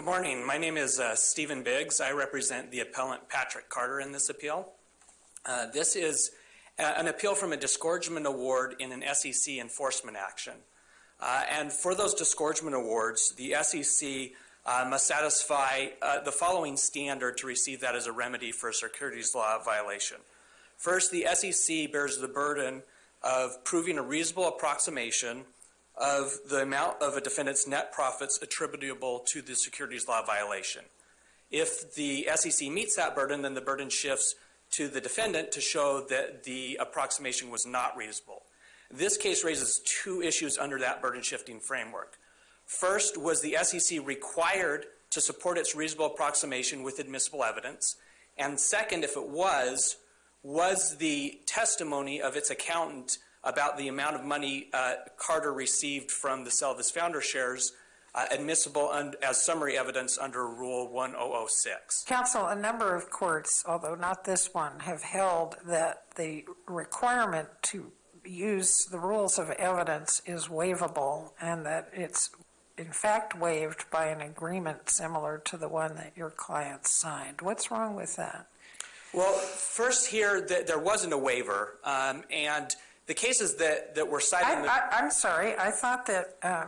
Good morning. My name is uh, Stephen Biggs. I represent the appellant Patrick Carter in this appeal. Uh, this is a, an appeal from a disgorgement award in an SEC enforcement action. Uh, and for those disgorgement awards, the SEC uh, must satisfy uh, the following standard to receive that as a remedy for a securities law violation. First, the SEC bears the burden of proving a reasonable approximation of the amount of a defendant's net profits attributable to the securities law violation. If the SEC meets that burden, then the burden shifts to the defendant to show that the approximation was not reasonable. This case raises two issues under that burden shifting framework. First, was the SEC required to support its reasonable approximation with admissible evidence? And second, if it was, was the testimony of its accountant about the amount of money uh, Carter received from the sale of his founder shares uh, admissible un- as summary evidence under Rule 1006. Counsel, a number of courts, although not this one, have held that the requirement to use the rules of evidence is waivable and that it's in fact waived by an agreement similar to the one that your client signed. What's wrong with that? Well, first here, th- there wasn't a waiver, um, and the cases that, that were cited. I, I, I'm sorry, I thought that uh,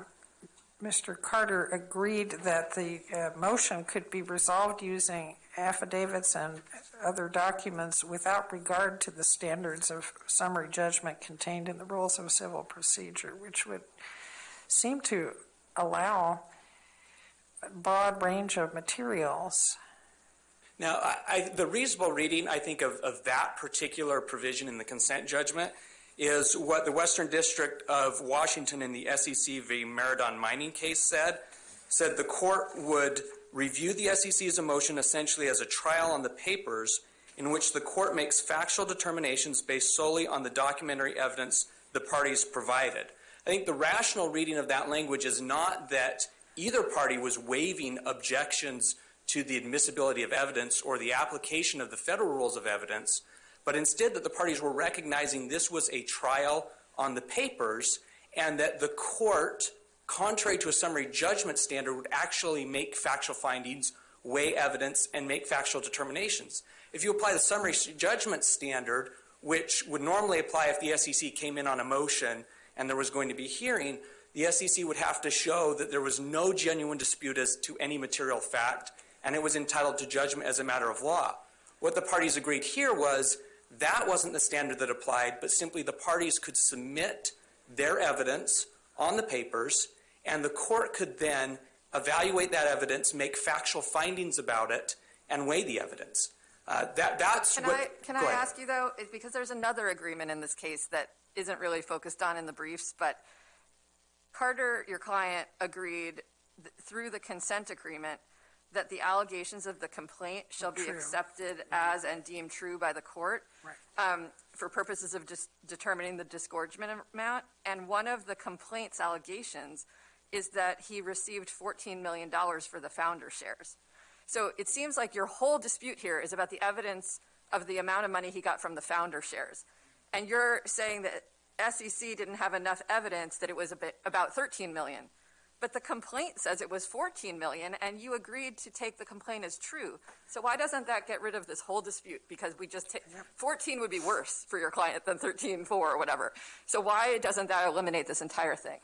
Mr. Carter agreed that the uh, motion could be resolved using affidavits and other documents without regard to the standards of summary judgment contained in the rules of civil procedure, which would seem to allow a broad range of materials. Now, I, I, the reasonable reading, I think, of, of that particular provision in the consent judgment is what the Western District of Washington in the SEC v. Marathon mining case said. Said the court would review the SEC's motion essentially as a trial on the papers in which the court makes factual determinations based solely on the documentary evidence the parties provided. I think the rational reading of that language is not that either party was waiving objections to the admissibility of evidence or the application of the federal rules of evidence, but instead that the parties were recognizing this was a trial on the papers and that the court, contrary to a summary judgment standard, would actually make factual findings, weigh evidence, and make factual determinations. If you apply the summary judgment standard, which would normally apply if the SEC came in on a motion and there was going to be hearing, the SEC would have to show that there was no genuine dispute as to any material fact and it was entitled to judgment as a matter of law. What the parties agreed here was that wasn't the standard that applied, but simply the parties could submit their evidence on the papers, and the court could then evaluate that evidence, make factual findings about it, and weigh the evidence. Uh, that, that's can what. I, can I ask you, though, is because there's another agreement in this case that isn't really focused on in the briefs, but Carter, your client, agreed th- through the consent agreement that the allegations of the complaint shall be True. accepted as and deemed true by the court um, for purposes of dis- determining the disgorgement amount. And one of the complaint's allegations is that he received $14 million for the founder shares. So it seems like your whole dispute here is about the evidence of the amount of money he got from the founder shares. And you're saying that SEC didn't have enough evidence that it was a bit, about 13 million. But the complaint says it was 14 million, and you agreed to take the complaint as true. So why doesn't that get rid of this whole dispute? Because we just take 14 would be worse for your client than 13.4 or whatever. So why doesn't that eliminate this entire thing?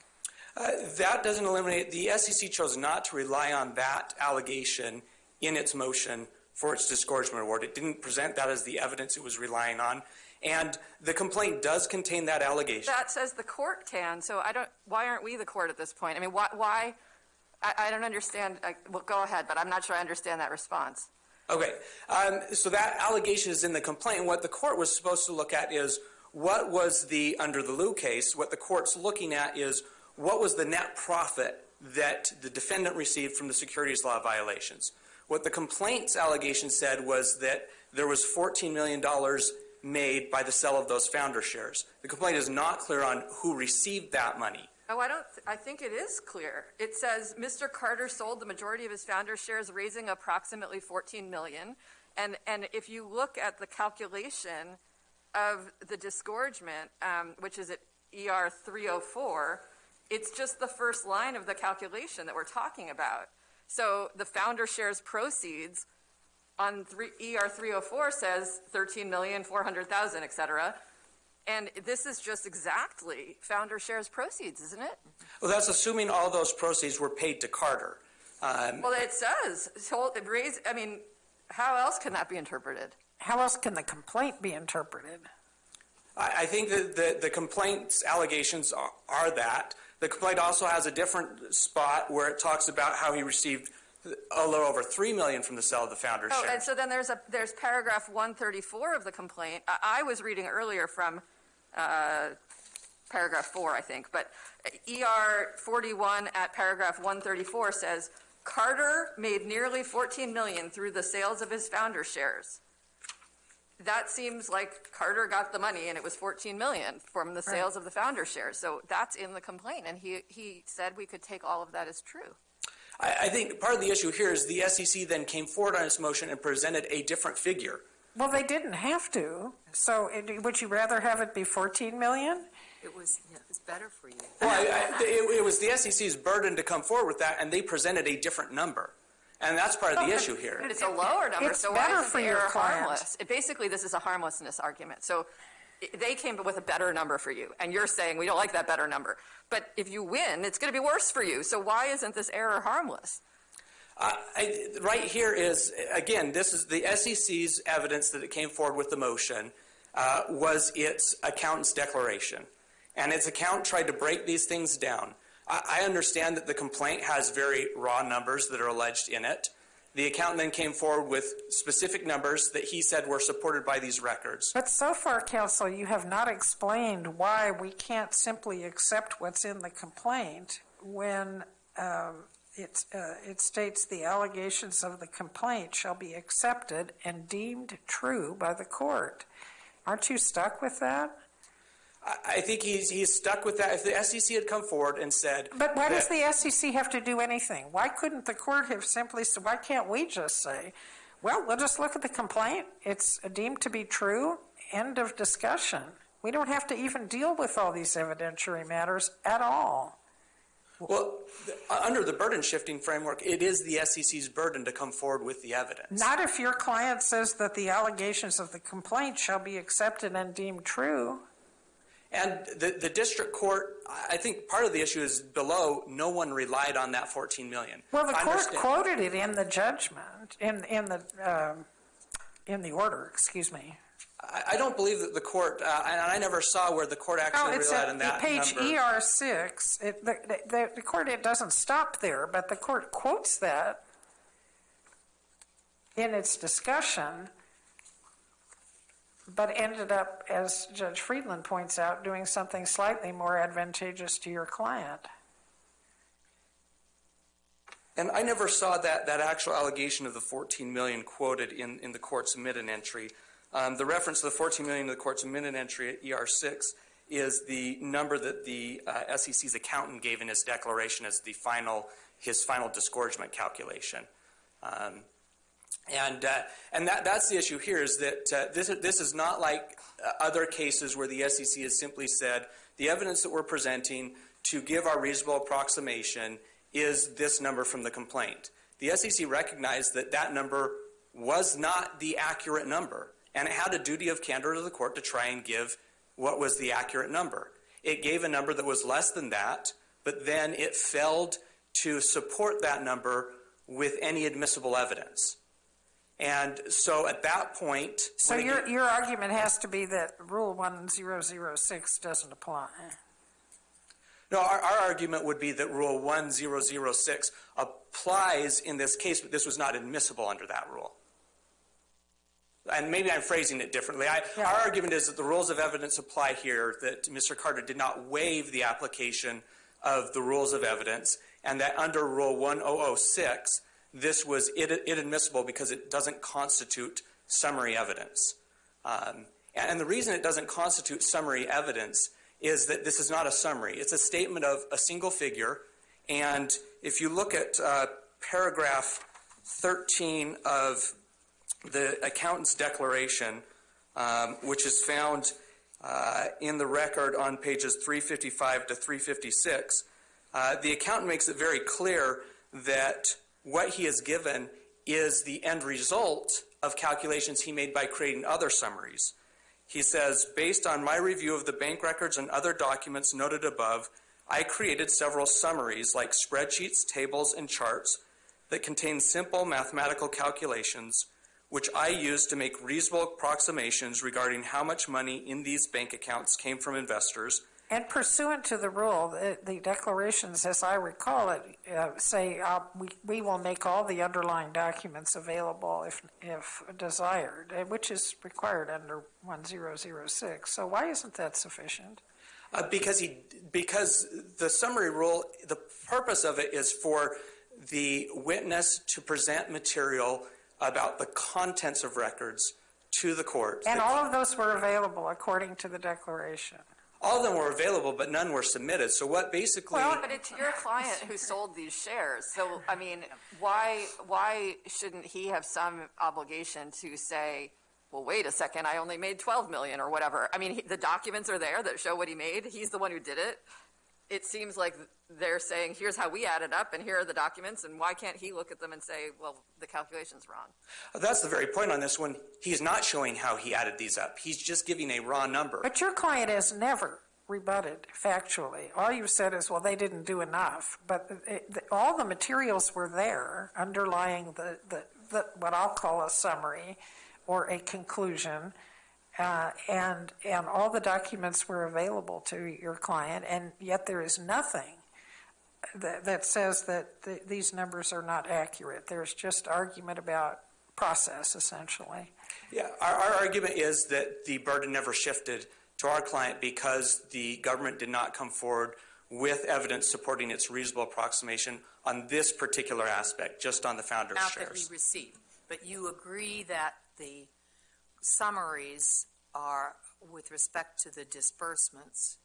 Uh, that doesn't eliminate. The SEC chose not to rely on that allegation in its motion for its disgorgement award. It didn't present that as the evidence it was relying on. And the complaint does contain that allegation. That says the court can. So I don't. Why aren't we the court at this point? I mean, why? why I, I don't understand. I, well, go ahead, but I'm not sure I understand that response. Okay. Um, so that allegation is in the complaint. And what the court was supposed to look at is what was the, under the Liu case, what the court's looking at is what was the net profit that the defendant received from the securities law violations. What the complaint's allegation said was that there was $14 million made by the sale of those founder shares. The complaint is not clear on who received that money. Oh, I don't. Th- I think it is clear. It says Mr. Carter sold the majority of his founder shares, raising approximately 14 million. And and if you look at the calculation of the disgorgement, um, which is at ER 304, it's just the first line of the calculation that we're talking about. So the founder shares proceeds on three, ER 304 says 13 million, 400,000, et cetera. And this is just exactly founder shares proceeds, isn't it? Well, that's assuming all those proceeds were paid to Carter. Um, Well, it says, so it raise, I mean, how else can that be interpreted? How else can the complaint be interpreted? I, I think that the, the complaint's allegations are, are that. The complaint also has a different spot where it talks about how he received a little over three million from the sale of the founder's Oh, shares. and so then there's a, there's paragraph 134 of the complaint. I, I was reading earlier from, uh, paragraph four, I think, but ER 41 at paragraph 134 says, Carter made nearly 14 million through the sales of his founder shares. That seems like Carter got the money and it was 14 million from the sales of the founder shares. So that's in the complaint and he, he said we could take all of that as true. I, I think part of the issue here is the SEC then came forward on its motion and presented a different figure. Well, they didn't have to. So it- would you rather have it be 14 million? It was, yeah, it's better for you. Well, I, I, it, it was the SEC's burden to come forward with that, and they presented a different number. And that's part of the issue here. But It's a lower number, It's so better why isn't for your error harmless? It, basically, this is a harmlessness argument. So i- they came up with a better number for you, and you're saying we don't like that better number. But if you win, it's going to be worse for you. So why isn't this error harmless? Uh, I, right here is, again, this is the SEC's evidence that it came forward with the motion uh, was its accountant's declaration. And its account tried to break these things down. I, I understand that the complaint has very raw numbers that are alleged in it. The accountant then came forward with specific numbers that he said were supported by these records. But so far, counsel, you have not explained why we can't simply accept what's in the complaint when um, it, uh, it states the allegations of the complaint shall be accepted and deemed true by the court. Aren't you stuck with that? I, think he's, he's stuck with that. If the SEC had come forward and said, But why does the SEC have to do anything? Why couldn't the court have simply said, why can't we just say, well, we'll just look at the complaint, it's deemed to be true, end of discussion? We don't have to even deal with all these evidentiary matters at all. Well, uh, under the burden shifting framework, it is the SEC's burden to come forward with the evidence. Not if your client says that the allegations of the complaint shall be accepted and deemed true. And the, the district court, I think part of the issue is below, no one relied on that 14 million. Well, the I court understand- quoted it in the judgment, in, in the, um, in the order, excuse me. I, I don't believe that the court, uh, and I never saw where the court actually Oh, it's relied at on that page number. ER six. It, the, the, the court, it doesn't stop there, but the court quotes that in its discussion, but ended up, as Judge Friedland points out, doing something slightly more advantageous to your client. And I never saw that, that actual allegation of the 14 million quoted in, in the court's minute entry. Um, the reference to the 14 million in the court's minute entry at ER6 is the number that the uh, SEC's accountant gave in his declaration as the final, his final disgorgement calculation. Um, and uh, and that, that's the issue here is that uh, this, this is not like uh, other cases where the SEC has simply said the evidence that we're presenting to give our reasonable approximation is this number from the complaint. The SEC recognized that that number was not the accurate number, and it had a duty of candor to the court to try and give what was the accurate number. It gave a number that was less than that, but then it failed to support that number with any admissible evidence. And so at that point, So your, get- your argument has to be that Rule 1006 doesn't apply. no, our, our argument would be that Rule 1006 applies in this case, but this was not admissible under that rule. And maybe I'm phrasing it differently. I, Yeah. Our argument is that the rules of evidence apply here, that Mr. Carter did not waive the application of the rules of evidence, and that under Rule 1006, this was inadmissible because it doesn't constitute summary evidence. Um, and, the reason it doesn't constitute summary evidence is that this is not a summary. It's a statement of a single figure. And if you look at uh, paragraph 13 of the accountant's declaration, um, which is found uh, in the record on pages 355 to 356, uh, the accountant makes it very clear that what he has given is the end result of calculations he made by creating other summaries. He says, based on my review of the bank records and other documents noted above, I created several summaries like spreadsheets, tables, and charts that contain simple mathematical calculations which I used to make reasonable approximations regarding how much money in these bank accounts came from investors. And pursuant to the rule, the, the declarations, as I recall it, uh, say uh, we, we will make all the underlying documents available if, if desired, which is required under 1006. So why isn't that sufficient? Uh, because he, because the summary rule, the purpose of it is for the witness to present material about the contents of records to the court. And all of those were available according to the declaration. All of them were available, but none were submitted. So what basically? Well, But it's your client who sold these shares. So, I mean, why, why shouldn't he have some obligation to say, well, wait a second, I only made 12 million or whatever? I mean, he, the documents are there that show what he made. He's the one who did it. It seems like they're saying, here's how we added up and here are the documents. And why can't he look at them and say, well, the calculation's wrong? That's the very point on this one. He's not showing how he added these up. He's just giving a raw number. But your client has never rebutted factually. All you've said is, well, they didn't do enough. But it, the, all the materials were there underlying the, the, the, what I'll call a summary or a conclusion. Uh, and and all the documents were available to your client, and yet there is nothing that, that says that the, these numbers are not accurate. There's just argument about process, essentially. Yeah, our, our argument is that the burden never shifted to our client because the government did not come forward with evidence supporting its reasonable approximation on this particular aspect, just on the founder's amount that we received. But you agree that the summaries are, with respect to the disbursements,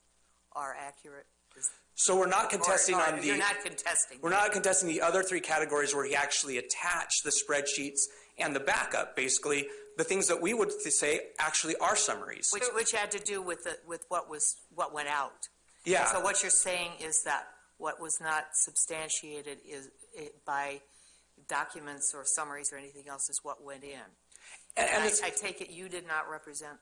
are accurate? Is- So we're not or- contesting or on the. You're not contesting. We're not contesting the other three categories where he actually attached the spreadsheets and the backup, basically the things that we would th- say actually are summaries. Which, which had to do with the, with what was, what went out. yeah. So what you're saying is that what was not substantiated is, it- by documents or summaries or anything else is what went in. And, and it's- I, I take it you did not represent,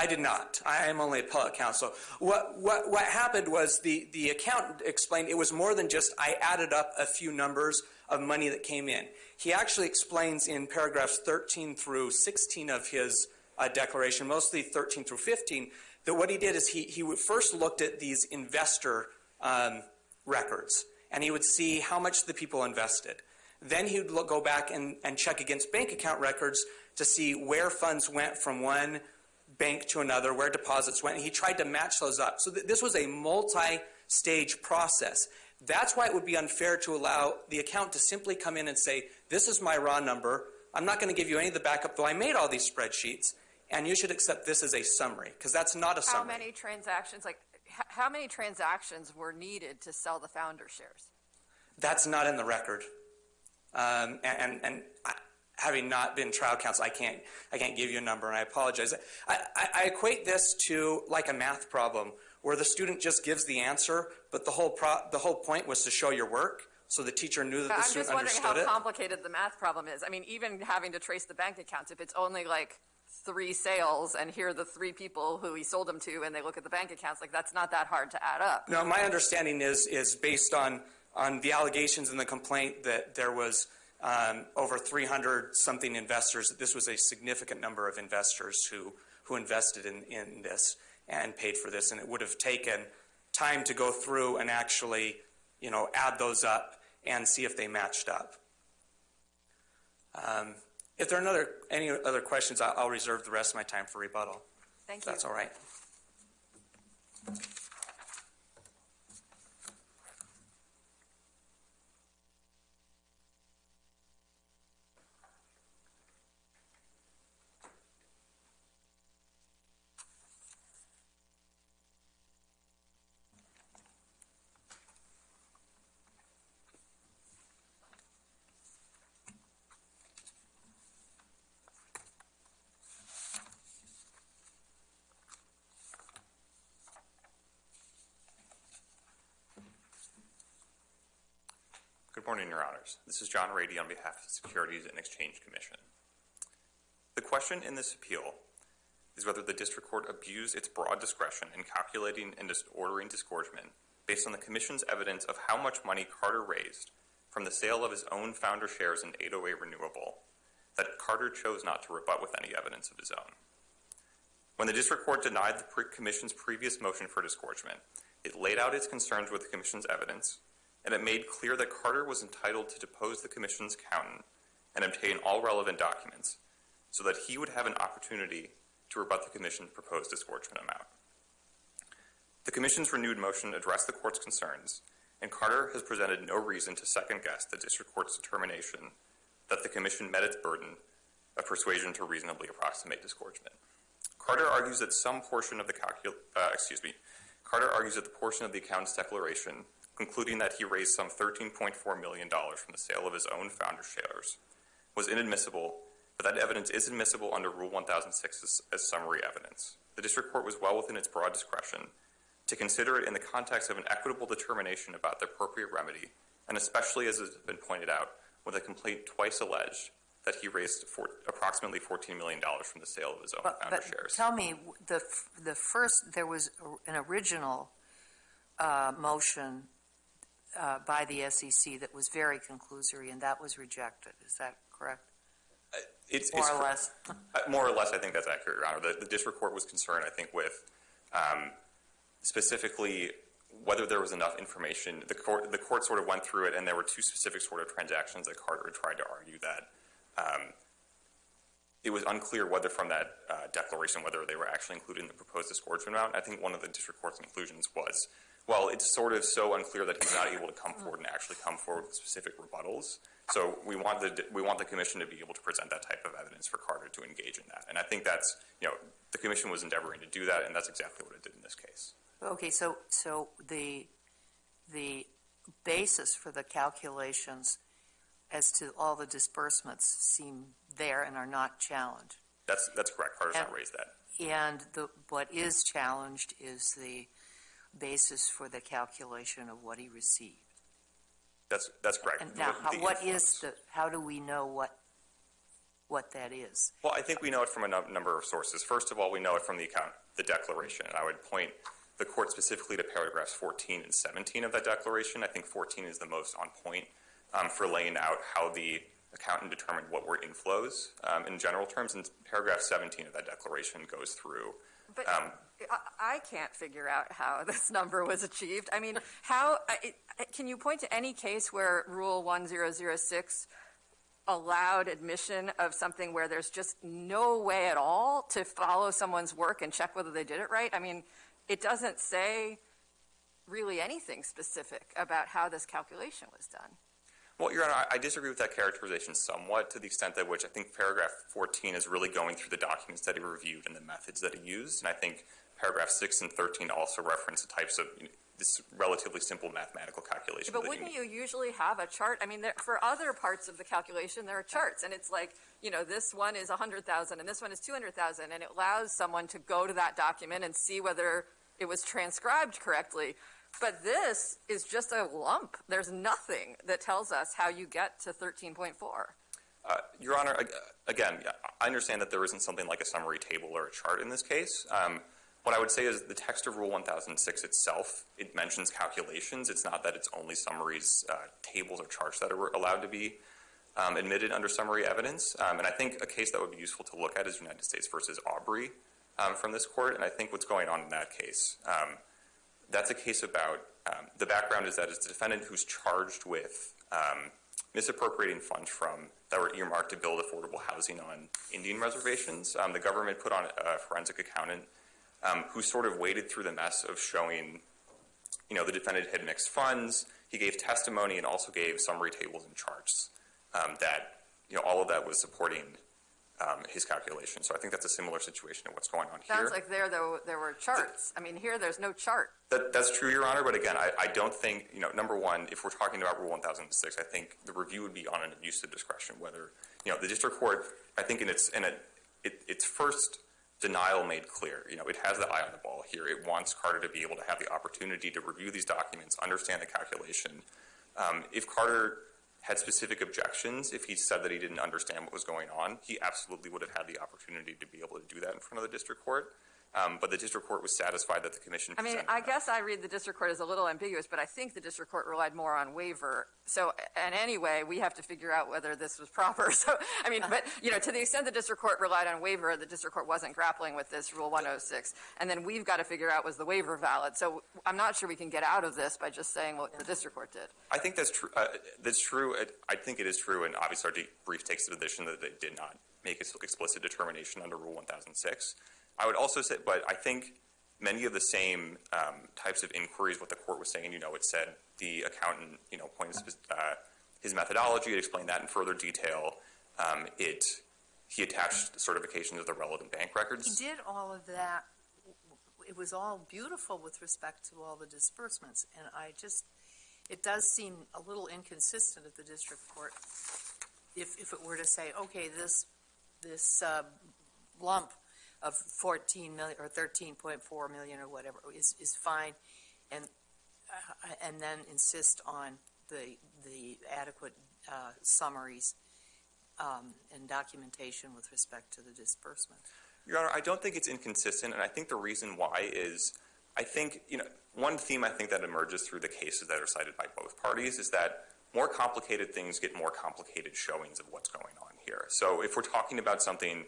I did not. I am only appellate counsel. What, what, what happened was the, the accountant explained it was more than just I added up a few numbers of money that came in. He actually explains in paragraphs 13 through 16 of his uh, declaration, mostly 13 through 15, that what he did is he, he would first looked at these investor um, records and he would see how much the people invested. Then he would look, go back and, and check against bank account records to see where funds went from one bank to another, where deposits went. And he tried to match those up. So th- this was a multi stage process. That's why it would be unfair to allow the account to simply come in and say, This is my raw number. I'm not going to give you any of the backup, though I made all these spreadsheets, and you should accept this as a summary, because that's not a How summary. many transactions, like, h- how many transactions were needed to sell the founder shares? That's not in the record. Um, and, and, and I, having not been trial counsel, I can't, I can't give you a number, and I apologize. I, I, I equate this to like a math problem where the student just gives the answer, but the whole, pro, the whole point was to show your work, so the teacher knew that the I'm student just wondering understood how it. complicated the math problem is. I mean, even having to trace the bank accounts, if it's only like three sales and here are the three people who he sold them to and they look at the bank accounts, like that's not that hard to add up. No, my understanding is, is based on, on the allegations in the complaint that there was over 300 something investors, this was a significant number of investors who, who invested in, in this and paid for this. And it would have taken time to go through and actually, you know, add those up and see if they matched up. Um, if there are another, any other questions, I'll, I'll reserve the rest of my time for rebuttal. Thank you. that's all right. Morning, Your Honors. This is John Rady on behalf of the Securities and Exchange Commission. The question in this appeal is whether the district court abused its broad discretion in calculating and ordering disgorgement based on the Commission's evidence of how much money Carter raised from the sale of his own founder shares in 808 Renewable that Carter chose not to rebut with any evidence of his own. When the district court denied the Commission's previous motion for disgorgement, it laid out its concerns with the Commission's evidence, and it made clear that Carter was entitled to depose the Commission's accountant and obtain all relevant documents so that he would have an opportunity to rebut the Commission's proposed disgorgement amount. The Commission's renewed motion addressed the court's concerns, and Carter has presented no reason to second guess the district court's determination that the Commission met its burden of persuasion to reasonably approximate disgorgement. Carter argues that some portion of the calcul- uh, excuse me, Carter argues that the portion of the accountant's declaration concluding that he raised some $13.4 million from the sale of his own founder shares was inadmissible, but that evidence is admissible under Rule 1006 as, as summary evidence. The district court was well within its broad discretion to consider it in the context of an equitable determination about the appropriate remedy, and especially as has been pointed out, when the complaint twice alleged that he raised for, approximately $14 million from the sale of his own But, founder but shares. tell me, the, the first, there was an original uh, motion uh, by the SEC that was very conclusory, and that was rejected. Is that correct? It's, More it's or less? Uh, More or less, I think that's accurate, Your Honor. The, the district court was concerned, I think, with um, specifically whether there was enough information. The court, the court sort of went through it, and there were two specific sort of transactions that Carter tried to argue that um, it was unclear whether from that uh, declaration whether they were actually included in the proposed disgorgement amount. I think one of the district court's conclusions was, well, it's sort of so unclear that he's not able to come forward and actually come forward with specific rebuttals. So we want the we want the commission to be able to present that type of evidence for Carter to engage in that. And I think that's you know the commission was endeavoring to do that, and that's exactly what it did in this case. Okay, so, so the, the basis for the calculations as to all the disbursements seem there and are not challenged. That's that's correct. Carter's not And- raised that. And the, what is challenged is the basis for the calculation of what he received. That's that's correct. And now, The- how, the what is influence. the, how do we know what, what that is? Well, I think we know it from a num- number of sources. First of all, we know it from the account, the declaration. And I would point the court specifically to paragraphs 14 and 17 of that declaration. I think 14 is the most on point um, for laying out how the accountant determined what were inflows um, in general terms. And paragraph 17 of that declaration goes through. But Um, I, I can't figure out how this number was achieved. I mean, how, it, can you point to any case where Rule 1006 allowed admission of something where there's just no way at all to follow someone's work and check whether they did it right? I mean, it doesn't say really anything specific about how this calculation was done. Well, Your Honor, I- disagree with that characterization somewhat to the extent that which I think paragraph 14 is really going through the documents that he reviewed and the methods that he used. And I think paragraph 6 and 13 also reference the types of you know, this relatively simple mathematical calculation. But wouldn't you usually have a chart? I mean, there, for other parts of the calculation, there are charts, and it's like, you know, this one is 100,000 and this one is 200,000, and it allows someone to go to that document and see whether it was transcribed correctly. But this is just a lump. There's nothing that tells us how you get to 13.4. Uh, Your Honor, again, I understand that there isn't something like a summary table or a chart in this case. Um, what I would say is the text of Rule 1006 itself, it mentions calculations. It's not that it's only summaries, uh, tables, or charts that are allowed to be um, admitted under summary evidence. Um, and I think a case that would be useful to look at is United States versus Aubrey from this court. And I think what's going on in that case, that's a case about um, the background is that it's the defendant who's charged with um, misappropriating funds from that were earmarked to build affordable housing on Indian reservations. Um, the government put on a forensic accountant um, who sort of waded through the mess of showing, you know, the defendant had mixed funds. He gave testimony and also gave summary tables and charts um, that, you know, all of that was supporting his calculation. So I think that's a similar situation to what's going on here. Sounds like there, though, there were charts. I mean, here, there's no chart. That, that's true, Your Honor, but again, I, I don't think, you know, number one, if we're talking about Rule 1006, I think the review would be on an abuse of discretion, whether, you know, the district court, I think in its, in a, it, its first denial made clear, you know, it has the eye on the ball here. It wants Carter to be able to have the opportunity to review these documents, understand the calculation, Um, if Carter had specific objections, if he said that he didn't understand what was going on, he absolutely would have had the opportunity to be able to do that in front of the district court. Um, but the district court was satisfied that the commission. I mean, I guess I read the district court as a little ambiguous, but I think the district court relied more on waiver. So, and anyway, we have to figure out whether this was proper. So, I mean, but, you know, to the extent the district court relied on waiver, the district court wasn't grappling with this Rule 106. And then we've got to figure out was the waiver valid. So I'm not sure we can get out of this by just saying what the district court did. I think that's true. Uh, that's true. I, think it is true, and obviously our brief takes the position that they did not make explicit determination under Rule 1006. I would also say, but I think many of the same um, types of inquiries, what the court was saying, you know, it said the accountant, you know, pointed uh, his methodology, it explained that in further detail. Um, it he attached the certifications of the relevant bank records. He did all of that. It was all beautiful with respect to all the disbursements, and I just, it does seem a little inconsistent at the district court if, if it were to say, okay, this, this uh, lump of 14 million, or 13.4 million or whatever is, is fine, and, uh, and then insist on the, the adequate uh, summaries um, and documentation with respect to the disbursement. Your Honor, I don't think it's inconsistent, and I think the reason why is I think, you know, one theme I think that emerges through the cases that are cited by both parties is that more complicated things get more complicated showings of what's going on here. So if we're talking about something,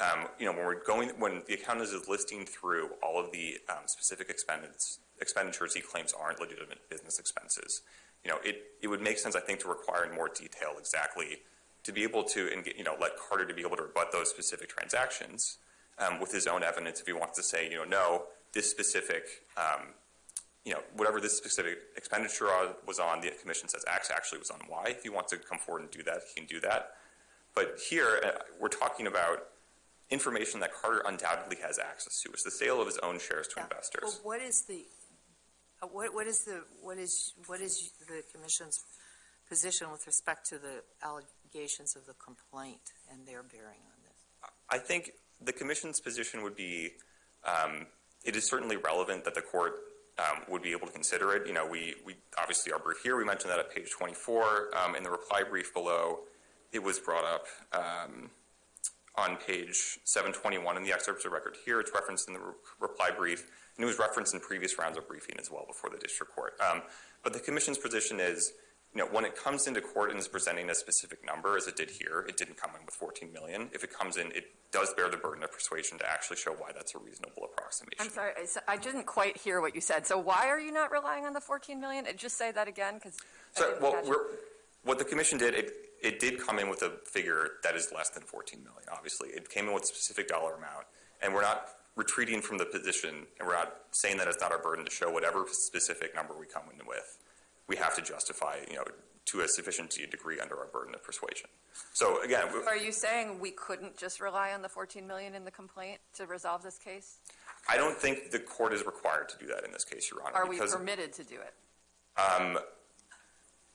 um, you know, when we're going, when the accountant is listing through all of the um, specific expenditures, expenditures he claims aren't legitimate business expenses, you know, it, it would make sense, I think, to require in more detail exactly to be able to, and you know, let Carter to be able to rebut those specific transactions um, with his own evidence if he wants to say, you know, no, this specific, um, you know, whatever this specific expenditure was on, the commission says X actually was on Y. If he wants to come forward and do that, he can do that. But here, uh, we're talking about information that Carter undoubtedly has access to. It's the sale of his own shares to investors. Well, what is the, uh, what, what is the, what is, what is the commission's position with respect to the allegations of the complaint and their bearing on this? I think the commission's position would be, um, it is certainly relevant that the court um, would be able to consider it. You know, we, we obviously our brief here, we mentioned that at page 24. Um, in the reply brief below, it was brought up um, on page 721 in the excerpts of record here. It's referenced in the re- reply brief, and it was referenced in previous rounds of briefing as well before the district court. Um, but the commission's position is, you know, when it comes into court and is presenting a specific number, as it did here, it didn't come in with 14 million. If it comes in, it does bear the burden of persuasion to actually show why that's a reasonable approximation. I'm sorry, I didn't quite hear what you said. So why are you not relying on the 14 million? Just say that again, because So, well, we're, what the commission did, it, it did come in with a figure that is less than 14 million, obviously. It came in with a specific dollar amount, and we're not retreating from the position, and we're not saying that it's not our burden to show whatever specific number we come in with. We have to justify, you know, to a sufficient degree under our burden of persuasion. So again, Are you saying we couldn't just rely on the 14 million in the complaint to resolve this case? I don't think the court is required to do that in this case, Your Honor. Are we permitted to do it? um,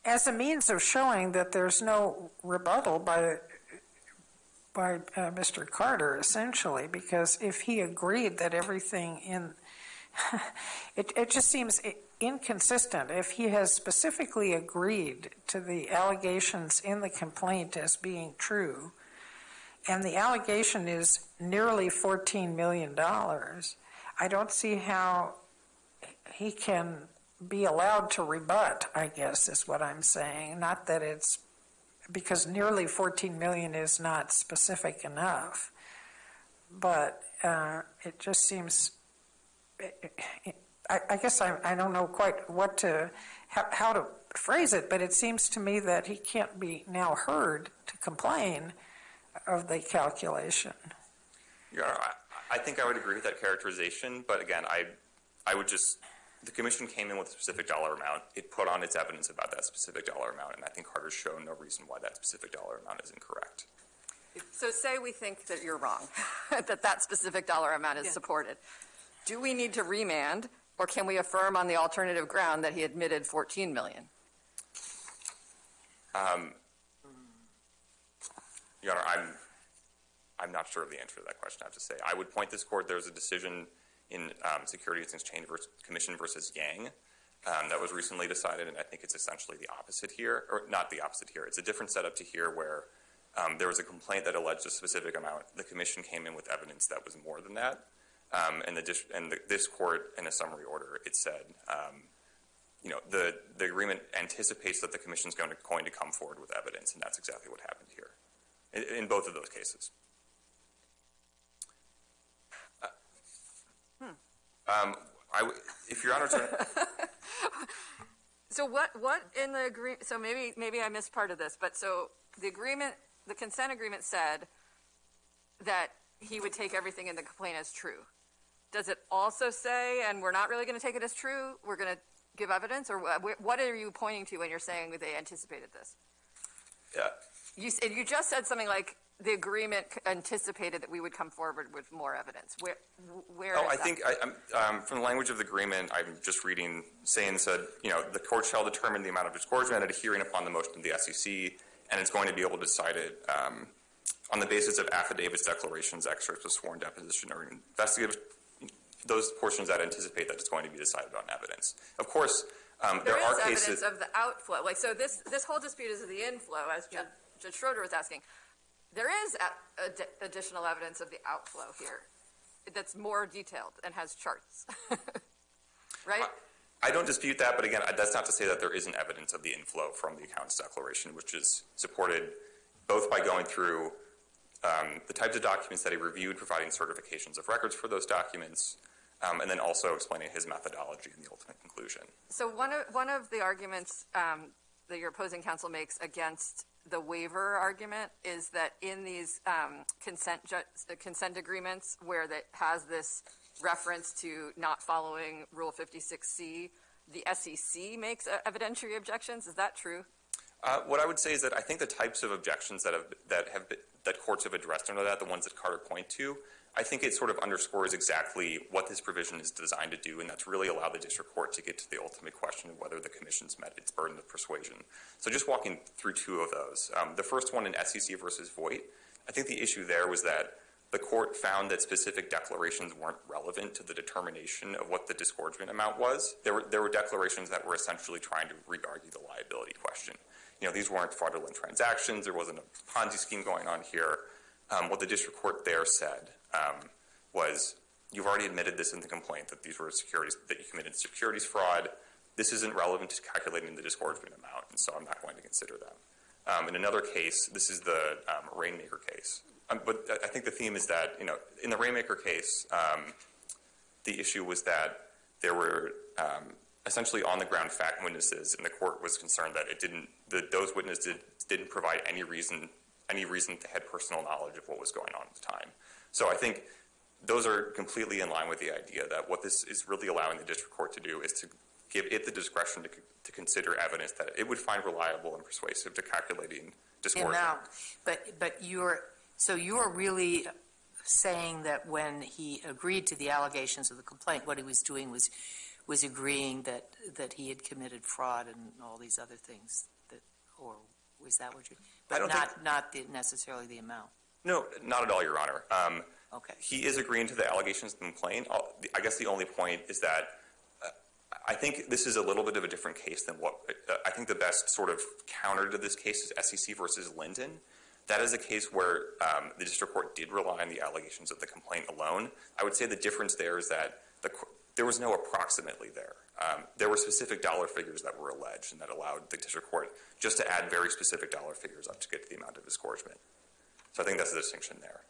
As a means of showing that there's no rebuttal by, by uh, Mr. Carter, essentially, because if he agreed that everything in, it, it just seems inconsistent. If he has specifically agreed to the allegations in the complaint as being true, and the allegation is nearly $14 million, I don't see how he can be allowed to rebut, I guess, is what I'm saying. Not that it's, because nearly 14 million is not specific enough. But uh, it just seems, I, I guess I, I don't know quite what to, how, how to phrase it, but it seems to me that he can't be now heard to complain of the calculation. Your Honor, I, I think I would agree with that characterization, but again, I, I would just, the commission came in with a specific dollar amount. It put on its evidence about that specific dollar amount, and I think Carter's shown no reason why that specific dollar amount is incorrect. So say we think that you're wrong, that that specific dollar amount is Yeah. supported. Do we need to remand, or can we affirm on the alternative ground that he admitted 14 million? Um, Your Honor, I'm, I'm not sure of the answer to that question, I have to say. I would point this court, there's a decision in um, Securities and Exchange vers- Commission versus Yang um, that was recently decided, and I think it's essentially the opposite here, or not the opposite here. It's a different setup to here where um, there was a complaint that alleged a specific amount. The commission came in with evidence that was more than that. Um, and the, and the, this court, in a summary order, it said, um, you know, the, the agreement anticipates that the commission is going to, going to come forward with evidence, and that's exactly what happened here in, in both of those cases. Um, I w- if Your Honor, turn, So what, what in the agreement? so maybe, maybe I missed part of this, but so the agreement, the consent agreement said that he would take everything in the complaint as true. Does it also say, and we're not really going to take it as true, we're going to give evidence, or wha- what are you pointing to when you're saying that they anticipated this? yeah, You, you just said something like the agreement anticipated that we would come forward with more evidence. Where, where Oh, is I that? think, I, I'm, um, from the language of the agreement, I'm just reading, saying said, you know, the court shall determine the amount of disgorgement at a hearing upon the motion of the SEC, and it's going to be able to decide it um, on the basis of affidavits, declarations, excerpts of sworn deposition, or investigative, those portions that anticipate that it's going to be decided on evidence. Of course, um, there, There are evidence cases. of the outflow. Like, so this, this whole dispute is of the inflow, as Judge, Judge Schroeder was asking. There is a, addi- additional evidence of the outflow here that's more detailed and has charts. right? I don't dispute that, but again, that's not to say that there isn't evidence of the inflow from the accountant's declaration, which is supported both by going through um, the types of documents that he reviewed, providing certifications of records for those documents, um, and then also explaining his methodology in the ultimate conclusion. So one of, one of the arguments um, that your opposing counsel makes against the waiver argument is that in these um, consent, agreements where that has this reference to not following Rule 56C, the SEC makes uh, evidentiary objections. Is that true? Uh, what I would say is that I think the types of objections that have that have that courts have addressed under that, the ones that Carter point to, I think it sort of underscores exactly what this provision is designed to do, and that's really allow the district court to get to the ultimate question of whether the commission's met its burden of persuasion. So just walking through two of those. Um, the first one in SEC versus Voight, I think the issue there was that the court found that specific declarations weren't relevant to the determination of what the disgorgement amount was. There were, there were declarations that were essentially trying to re-argue the liability question. You know, these weren't fraudulent transactions. There wasn't a Ponzi scheme going on here. Um, what the district court there said um, was, you've already admitted this in the complaint that these were securities that you committed securities fraud. This isn't relevant to calculating the disgorgement amount, and so I'm not going to consider them. Um, in another case, this is the Rainmaker case. But I- think the theme is that, you know, in the Rainmaker case, the issue was that there were essentially on the ground fact witnesses, and the court was concerned that it didn't, that those witnesses didn't provide any reason, any reason to had personal knowledge of what was going on at the time. So I think those are completely in line with the idea that what this is really allowing the district court to do is to give it the discretion to, to consider evidence that it would find reliable and persuasive to calculating disgorgement. amount. But, but you're, so you're really saying that when he agreed to the allegations of the complaint, what he was doing was, was agreeing that, that he had committed fraud and all these other things that, or was that what you? I don't But not, not the- necessarily the amount. No, not at all, Your Honor. Um, Okay. He is agreeing to the allegations of the complaint. I'll- guess the only point is that uh, I think this is a little bit of a different case than what uh, I think the best sort of counter to this case is SEC versus Linden. That is a case where um, the district court did rely on the allegations of the complaint alone. I would say the difference there is that the, there was no approximately there. Um, there were specific dollar figures that were alleged and that allowed the district court just to add very specific dollar figures up to get to the amount of disgorgement. So I think that's the distinction there.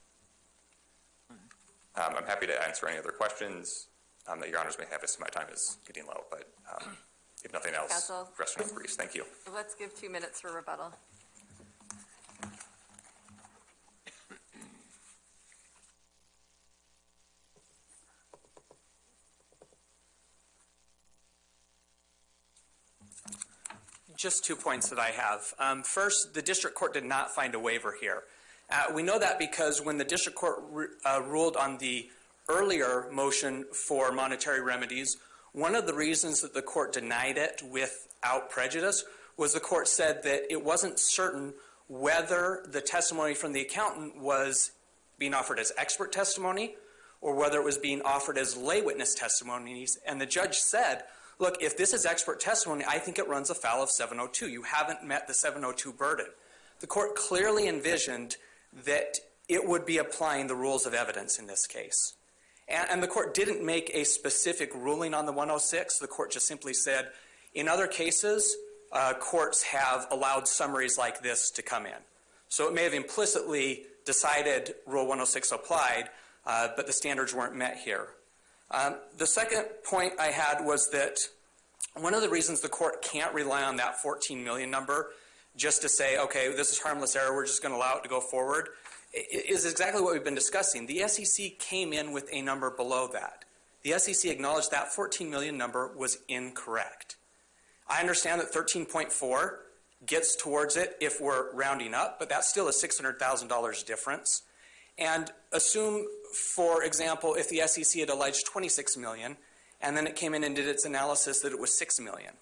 Um, I'm happy to answer any other questions um, that your honors may have as my time is getting low, but um, if nothing else, Counsel? rest on briefs. Thank you. Let's give two minutes for rebuttal. Just two points that I have. Um, first, the district court did not find a waiver here. Uh, we know that because when the district court ru- uh, ruled on the earlier motion for monetary remedies, one of the reasons that the court denied it without prejudice was the court said that it wasn't certain whether the testimony from the accountant was being offered as expert testimony or whether it was being offered as lay witness testimonies. And the judge said, look, if this is expert testimony, I think it runs afoul of 702. You haven't met the 702 burden. The court clearly envisioned that it would be applying the rules of evidence in this case. And, and the court didn't make a specific ruling on the 106. The court just simply said, in other cases, uh, courts have allowed summaries like this to come in. So it may have implicitly decided Rule 106 applied, uh, but the standards weren't met here. Um, the second point I had was that one of the reasons the court can't rely on that 14 million number just to say, okay, this is harmless error, we're just going to allow it to go forward, is exactly what we've been discussing. The SEC came in with a number below that. The SEC acknowledged that 14 million number was incorrect. I understand that 13.4 gets towards it if we're rounding up, but that's still a $600,000 difference. And assume, for example, if the SEC had alleged 26 million, and then it came in and did its analysis that it was 6 million.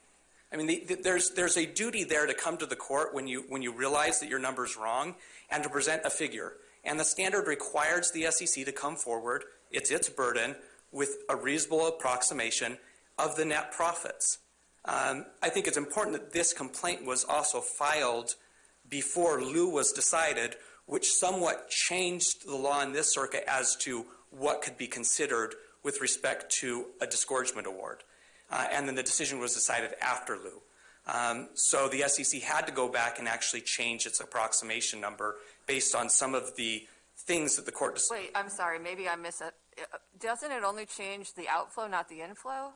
I mean, the, the, there's, there's a duty there to come to the court when you, when you realize that your number's wrong and to present a figure. And the standard requires the SEC to come forward, it's its burden, with a reasonable approximation of the net profits. Um, I think it's important that this complaint was also filed before Liu was decided, which somewhat changed the law in this circuit as to what could be considered with respect to a disgorgement award. Uh, and then the decision was decided after Liu. Um, so the SEC had to go back and actually change its approximation number based on some of the things that the court decided. Wait, I'm sorry, maybe I miss it. Uh, Doesn't it only change the outflow, not the inflow?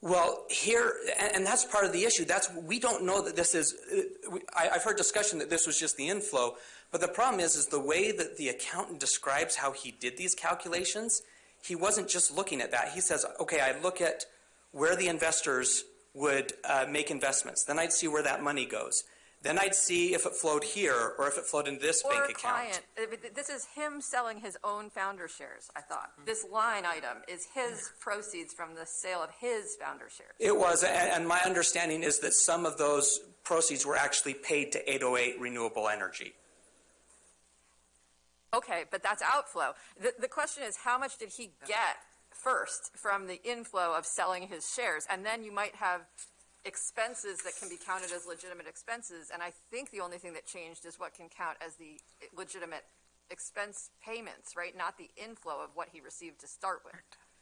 Well, here, and, that's part of the issue. That's we don't know that this is. Uh, I've heard discussion that this was just the inflow, but the problem is, is the way that the accountant describes how he did these calculations. He wasn't just looking at that. He says, "Okay, I look at where the investors would uh, make investments. Then I'd see where that money goes. Then I'd see if it flowed here or if it flowed into this Or bank account." client, this is him selling his own founder shares, I thought. Mm-hmm. This line item is his proceeds from the sale of his founder shares. It was, and my understanding is that some of those proceeds were actually paid to 808 Renewable Energy. Okay, but that's outflow. The, the question is, how much did he get first from the inflow of selling his shares? And then you might have expenses that can be counted as legitimate expenses. And I think the only thing that changed is what can count as the legitimate expense payments, right? Not the inflow of what he received to start with.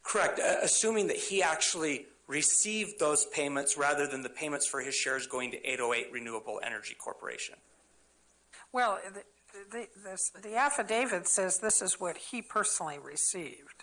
Correct, assuming that he actually received those payments rather than the payments for his shares going to 808 Renewable Energy Corporation. Well, the, the, this- the affidavit says this is what he personally received.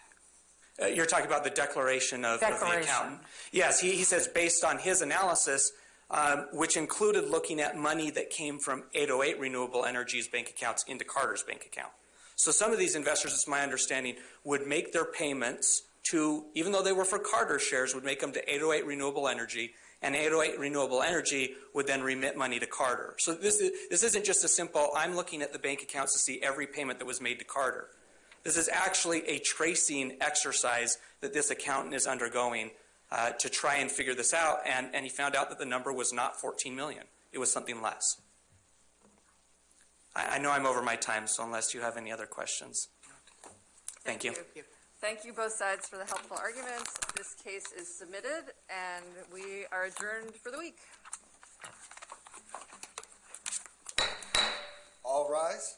Uh, you're talking about the declaration of, of the Declaration. accountant. Yes, he, he says based on his analysis, um, which included looking at money that came from 808 Renewable Energy's bank accounts into Carter's bank account. So some of these investors, it's my understanding, would make their payments to, even though they were for Carter shares, would make them to 808 Renewable Energy, and 808 Renewable Energy would then remit money to Carter. So this, is, this isn't just a simple, I'm looking at the bank accounts to see every payment that was made to Carter. This is actually a tracing exercise that this accountant is undergoing uh, to try and figure this out, and, and he found out that the number was not 14 million. It was something less. I, I know I'm over my time, so unless you have any other questions. Thank you. Thank you both sides for the helpful arguments. This case is submitted, and we are adjourned for the week. All rise.